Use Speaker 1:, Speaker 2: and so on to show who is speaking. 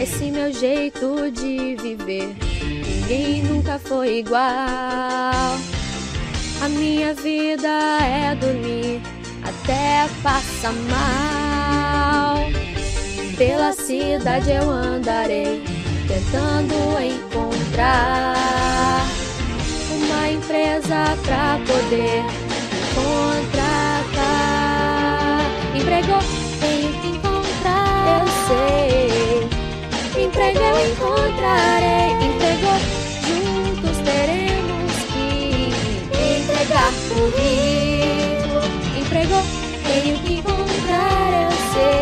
Speaker 1: esse meu jeito de viver. Ninguém nunca foi igual. A minha vida é dormir até passar mal. Pela cidade eu andarei tentando encontrar uma empresa pra poder contratar. Empregou, sorrir. Empregou, tenho que encontrar, o ser.